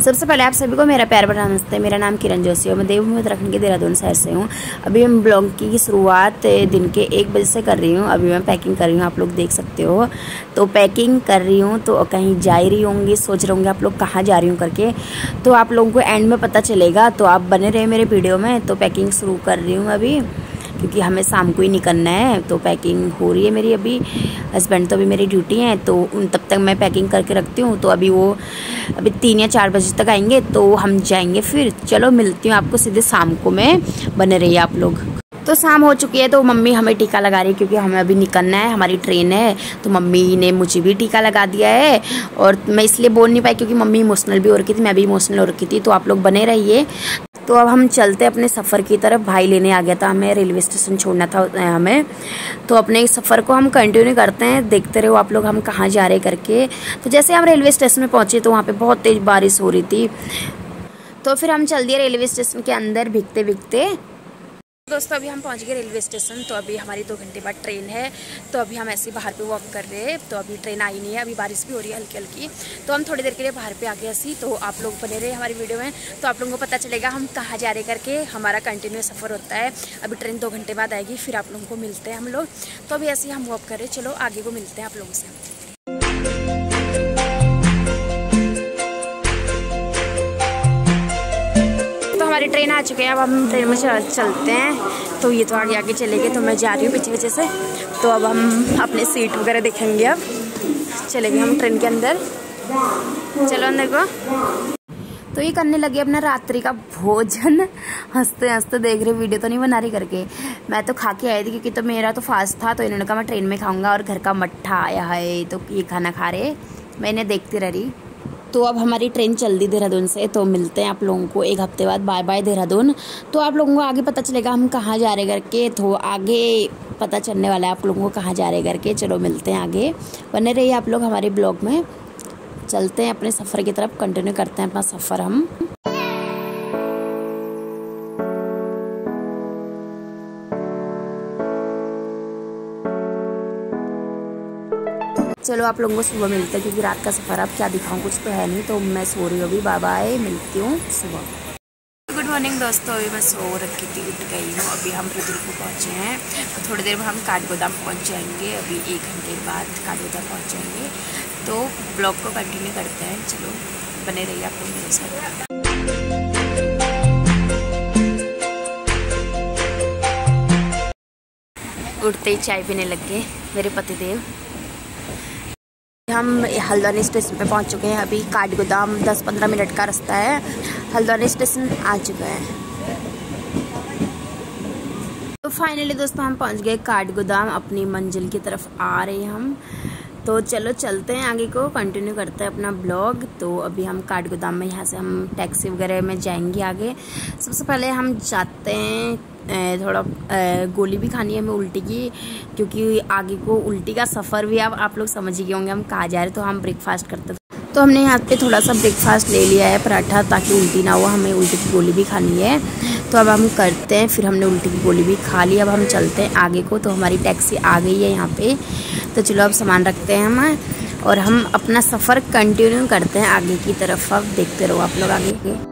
सबसे पहले आप सभी को मेरा प्यार बड़ा नमस्ते। मेरा नाम किरण जोशी है। मैं देवभूमि उत्तराखंड के देहरादून शहर से हूँ। अभी मैं ब्लॉग की शुरुआत दिन के एक बजे से कर रही हूँ। अभी मैं पैकिंग कर रही हूँ, आप लोग देख सकते हो। तो पैकिंग कर रही हूँ तो कहीं जा रही होंगी, सोच रहे होंगे आप लोग कहाँ जा रही हूँ करके। तो आप लोगों को एंड में पता चलेगा। तो आप बने रहे मेरे वीडियो में। तो पैकिंग शुरू कर रही हूँ अभी। क्योंकि हमें शाम को ही निकलना है तो पैकिंग हो रही है मेरी अभी। हस्बैंड तो अभी मेरी ड्यूटी है तो तब तक मैं पैकिंग करके रखती हूँ तो अभी वो, अभी तीन या चार बजे तक आएँगे तो हम जाएँगे फिर। चलो, मिलती हूँ आपको सीधे शाम को मैं, बने रहिए आप लोग। तो शाम हो चुकी है तो मम्मी हमें टीका लगा रही है, क्योंकि हमें अभी निकलना है, हमारी ट्रेन है तो मम्मी ने मुझे भी टीका लगा दिया है, और मैं इसलिए बोल नहीं पाई, क्योंकि मम्मी इमोशनल भी हो रखी थी, मैं भी इमोशनल हो रखी थी तो आप लोग बने रहिए। तो अब हम चलते अपने सफ़र की तरफ़। भाई लेने आ गया था, हमें रेलवे स्टेशन छोड़ना था हमें। तो अपने सफ़र को हम कंटिन्यू करते हैं। देखते रहो आप लोग हम कहाँ जा रहे करके। तो जैसे हम रेलवे स्टेशन में पहुँचे तो वहाँ पर बहुत तेज़ बारिश हो रही थी। तो फिर हम चल दिए रेलवे स्टेशन के अंदर भिगते भिगते दोस्तों, अभी हम पहुँच गए रेलवे स्टेशन। तो अभी हमारी दो घंटे बाद ट्रेन है। तो अभी हम ऐसे बाहर पे वॉक कर रहे हैं। तो अभी ट्रेन आई नहीं है। अभी बारिश भी हो रही है हल्की हल्की तो हम थोड़ी देर के लिए बाहर पे आ गए ऐसी तो आप लोग बने रहे हमारी वीडियो में। तो आप लोगों को पता चलेगा हम कहाँ जा रहे करके। हमारा कंटिन्यू सफ़र होता है। अभी ट्रेन दो घंटे बाद आएगी। फिर आप लोगों को मिलते हैं हम लोग। तो अभी ऐसे ही हम वॉक कर रहे चलो, आगे को मिलते हैं आप लोगों से। ट्रेन आ चुकी है, अब हम ट्रेन में चलते हैं। तो ये तो आगे आगे चले गए तो मैं जा रही हूँ पीछे वजह से। तो अब हम अपने सीट वगैरह देखेंगे अब। चले गए हम ट्रेन के अंदर। चलो अंदर को। तो ये करने लगे अपना रात्रि का भोजन। हँसते हँसते देख रहे, वीडियो तो नहीं बना रही करके। मैं तो खा के आई थी, क्योंकि तो मेरा तो फास्ट था तो इन्होंने कहा मैं ट्रेन में खाऊँगा और घर का मट्ठा आया है तो ये खाना खा रहे। मैंने देखती रह रही। तो अब हमारी ट्रेन चल दी देहरादून से तो मिलते हैं आप लोगों को एक हफ़्ते बाद। Bye bye Dehradun. तो आप लोगों को आगे पता चलेगा हम कहाँ जा रहे करके। तो आगे पता चलने वाला है आप लोगों को कहाँ जा रहे करके। चलो मिलते हैं आगे। बने रहिए आप लोग हमारे ब्लॉग में। चलते हैं अपने सफ़र की तरफ़ कंटिन्यू करते हैं अपना सफ़र हम। चलो आप लोगों को सुबह मिलते हैं क्योंकि रात का सफ़र अब क्या दिखाऊँ कुछ तो है नहीं तो मैं सो रही हूँ अभी। बाय बाय मिलती हूँ सुबह। गुड मॉर्निंग दोस्तों अभी मैं सो रखी थी उठ गई हूँ। अभी हम रुद्रपुर पहुँचे हैं। तो थोड़ी देर में हम काठगोदाम पहुँच जाएँगे। अभी एक घंटे बाद काठगोदाम पहुँच जाएँगे। तो ब्लॉग को कंटिन्यू करते हैं। चलो बने रहिए आप लोग मेरे साथ। उठते ही चाय पीने लग गए मेरे पतिदेव। हम हल्द्वानी स्टेशन पे पहुँच चुके हैं। अभी काठ गोदाम 10-15 मिनट का रास्ता है। हल्द्वानी स्टेशन आ चुका है। तो फाइनली दोस्तों, हम पहुँच गए काठ गोदाम अपनी मंजिल की तरफ़ आ रहे हैं हम। तो चलो चलते हैं आगे को कंटिन्यू करते हैं अपना ब्लॉग तो अभी हम काठ गोदाम में, यहाँ से हम टैक्सी वगैरह में जाएँगे आगे। सबसे पहले हम जाते हैं थोड़ा गोली भी खानी है हमें उल्टी की, क्योंकि आगे को उल्टी का सफ़र भी अब आप लोग समझ ही होंगे, हम कहाँ जा रहे तो हम ब्रेकफास्ट करते थे। तो हमने यहाँ पे थोड़ा सा ब्रेकफास्ट ले लिया है पराठा, ताकि उल्टी ना हो, हमें उल्टी की गोली भी खानी है। तो अब हम करते हैं, फिर हमने उल्टी की गोली भी खा ली। अब हम चलते हैं आगे को तो हमारी टैक्सी आ गई है यहाँ पे। तो चलो अब सामान रखते हैं हम और हम अपना सफ़र कंटिन्यू करते हैं आगे की तरफ़। अब देखते रहो आप लोग आगे। के